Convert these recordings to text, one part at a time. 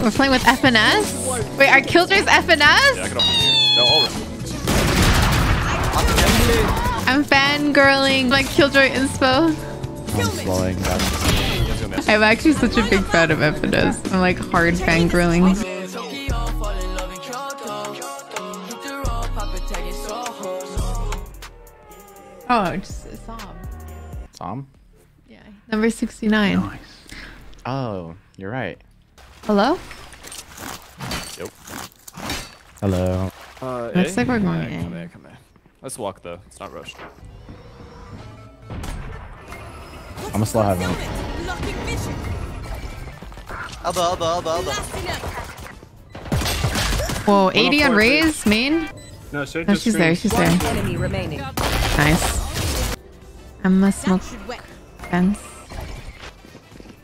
We're playing with FNS? Wait, our Killjoy's Yeah, I FNS? can open here. No, all room. I'm fangirling like Killjoy inspo. I'm slowing down. He's gonna miss. I'm actually such a big fan of FNS. I'm like hard fangirling. Oh, just song. Tom? Yeah. Number 69. Nice. Oh, you're right. Hello? Yep. Hello. Uh, Looks A? like we're going Yeah, Come A. here, come here. Let's walk though. It's not rushed. I'm gonna slow heaven. Elbow, elbow, elbow, elbow. Whoa, 80 on Raze, main? No, straight No, she's screen. there, she's there. Enemy remaining. Nice. I'm gonna smoke fence.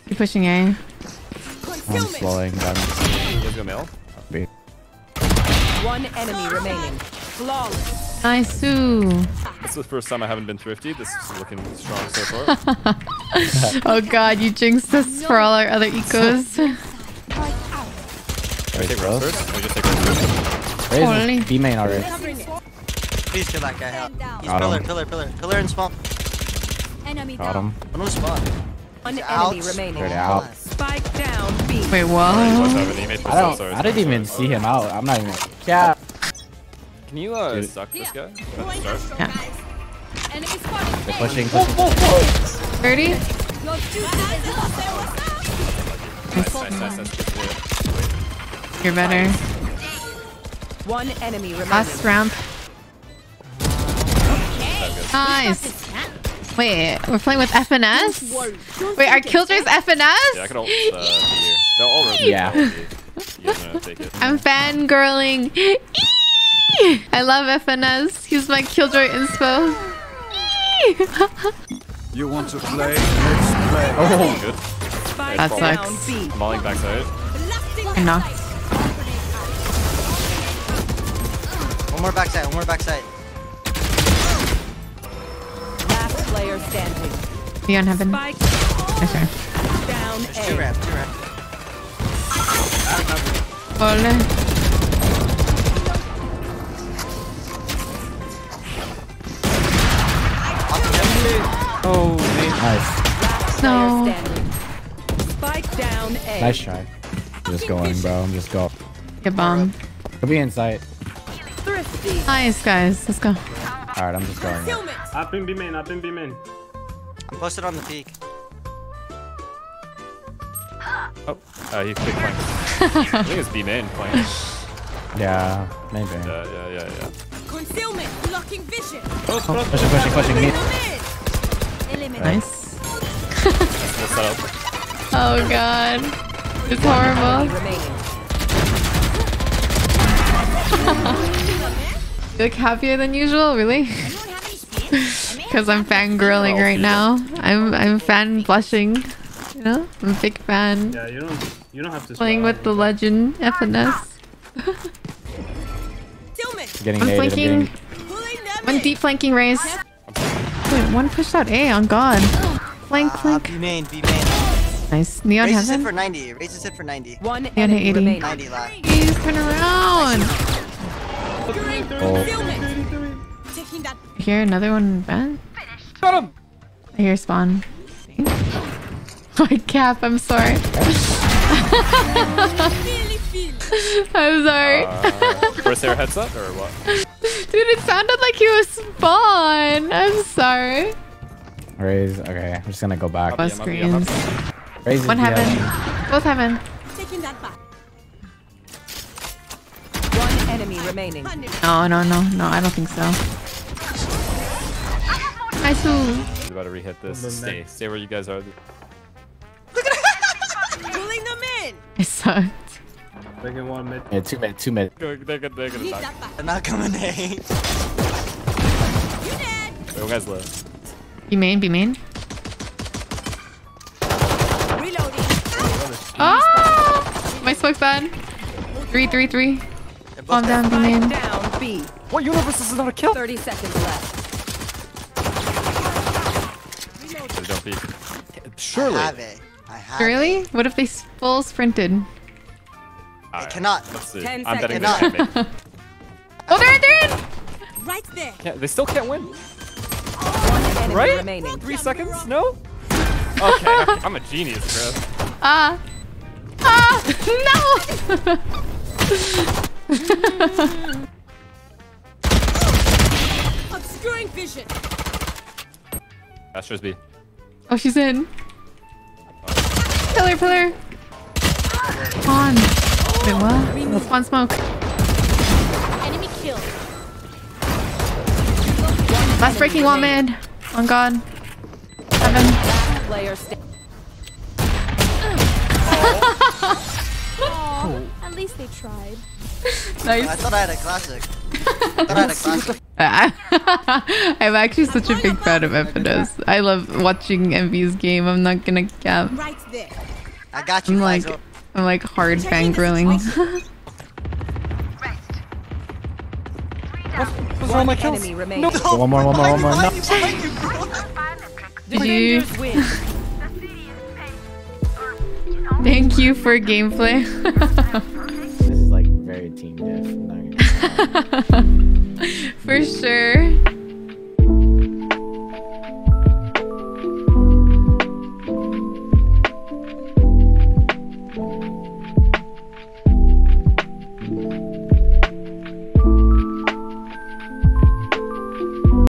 Keep pushing A. I'm slowing down. He's gonna mail. B. One enemy remaining. Flawless. Nice, Sue. This is the first time I haven't been thrifty. This is looking strong so far. Oh god, you jinxed us for all our other ecos. Wait, take rose first. Can we just take rose first? Raise Holy. B main already. Please kill that guy out. He's Got pillar, him. pillar, pillar. Pillar and small. Enemy Got him. One was spawn. One out. enemy remaining. Already out. Spike down B. Wait, Watch what? heaven. He made I don't. I didn't even see him out. I'm not even. Yeah. Can you uh, Dude. suck this guy? At? Yeah. Enemy spotted. They're pushing. pushing. 30? Your duty is. Nice, nice, nice, nice. Good for you. You're better. One enemy remaining. Last ramp. That Nice. Wait, we're playing with FNS? Wait, are Killjoy's FNS? Yeah, I can ult uh, here. No, all room. Yeah. All room. You guys know how to take it. I'm fangirling. Eee! I love FNS. He's my Killjoy inspo. Eee! You want to play? Let's play. Oh. Good. Spike That down sucks. B. I'm mauling backside. I knocked. One more backside, one more backside. Player standing. Beyond heaven. Spike Okay. down Two A. ramp, two ramp. Ole. Oh. Nice. Player No. Spike down A. Nice try. I'm just going, bro. I'm just going. Get bomb. Could be in sight. Nice, guys. Let's go. All right, I'm just going. in. Up in B main, up in B main. I'm posted on the peak. Oh, uh, he's big flank. I think it's B main flank. Yeah, maybe. Yeah, yeah, yeah, yeah. Concealment. Blocking vision. Oh, Pushing, pushing, pushing. Me. Nice. We'll up. Oh god. It's horrible. You look happier than usual, really? Because I'm fangirling right now. I'm I'm fan blushing. You know? I'm a big fan. Yeah, you don't you don't have to Playing with the legend FNS. Getting I'm naded. I'm flanking. getting. One deep flanking race. Wait, one pushed out A on God. Flank, Uh, flank. Main, B main. Nice. Neon Raze his hit for 90. Raze his hit for 90. One hit 80. 90 last. Please turn around. Oh. Concealment. Taking that. I hear another one bad. Got him! I hear spawn. My cap, I'm sorry. Really. I'm sorry. Uh, first air headset or what? Dude, it sounded like he was spawn. I'm sorry. Raise. Okay, I'm just gonna go back. Bus I'm up, I'm screens. Raise One B heaven. Both heaven. Taking that back. One enemy remaining. No, no, no, no. I don't think so. Nice. He's about to re-hit this. Boom, boom, Stay, back. stay where you guys are. Pulling them in. I sucked. Taking one mid. Yeah, two mid, two mid. They're gonna, they're gonna Need attack. that back. They're not coming A. You dead. Wait, one guy's low. Be main, be main. Reloading. Oh! My smoke's bad. Three, three, three. They're Calm down, be Spike main. down B. What universe is not a kill? 30 seconds left. Don't peek. I Surely. have it. I have it. Really? What if they full sprinted? Alright, cannot. Let's see. Ten I'm betting seconds. they can't make. Oh, they're in, they're in! Right there. Can't, they still can't win. One enemy Right? remaining. Three seconds? No? Okay, I'm a genius, Chris. Ah. Ah, no! Obscuring vision. Astra's B. oh, she's in. Pillar, pillar. On. Wait, what? Spawn smoke. Enemy killed. Last breaking wall mid. On God. Seven. Player sta- At least they tried. Nice. thought I had a classic. I thought I had a classic. I'm actually such a big fan of Epidos. I love watching MV's game. I'm not gonna cap. Right there. I got you, I'm like, I'm like hard fangirling. One enemy remaining. One more, one more, one more. No. You, you, Did you? Thank you for gameplay. This is like very team diff. For sure.